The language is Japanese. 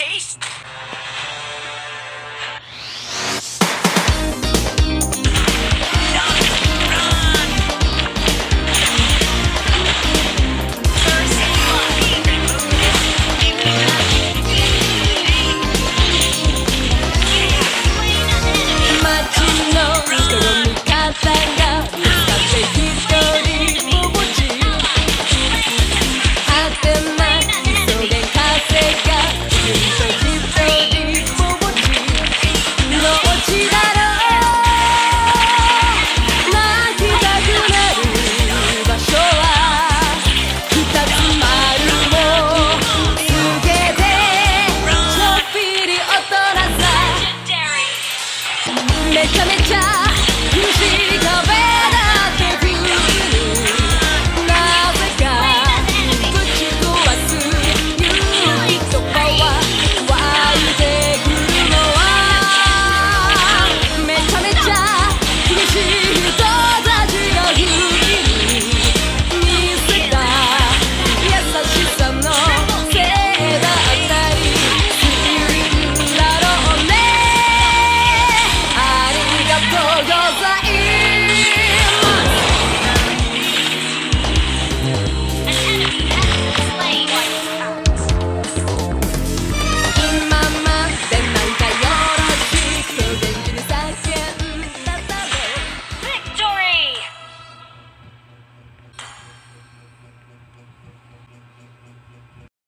taste? めちゃめちゃ